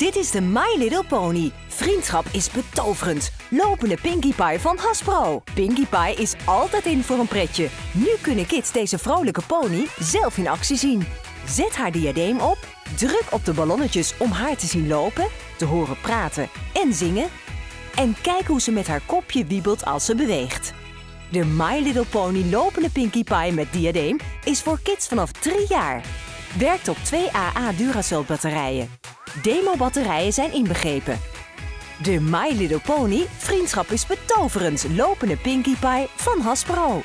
Dit is de My Little Pony. Vriendschap is betoverend. Lopende Pinkie Pie van Hasbro. Pinkie Pie is altijd in voor een pretje. Nu kunnen kids deze vrolijke pony zelf in actie zien. Zet haar diadeem op, druk op de ballonnetjes om haar te zien lopen, te horen praten en zingen. En kijk hoe ze met haar kopje wiebelt als ze beweegt. De My Little Pony lopende Pinkie Pie met diadeem is voor kids vanaf 3 jaar. Werkt op 2 AA Duracell batterijen. Demo-batterijen zijn inbegrepen. De My Little Pony Vriendschap is betoverend lopende Pinkie Pie van Hasbro.